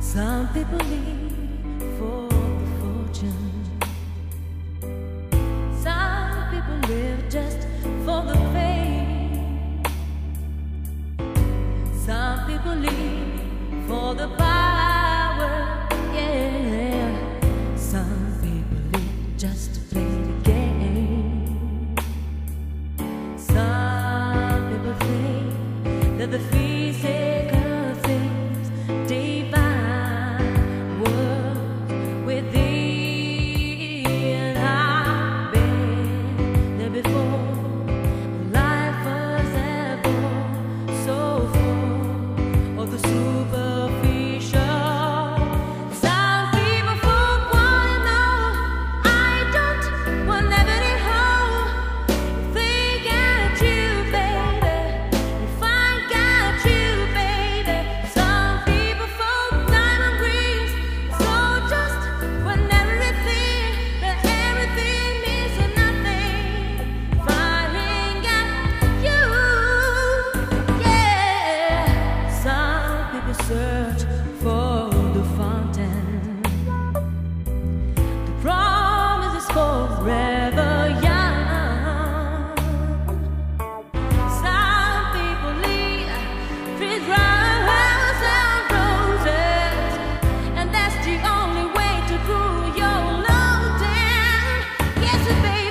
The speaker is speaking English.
Some people live for the fortune. Some people live just for the fame. Some people live for the power, yeah. Some people live just to play the game. Some people think that the fees. is. for the fountain. The promise is forever young. Some people leave and roses, and that's the only way to your. Yes, baby.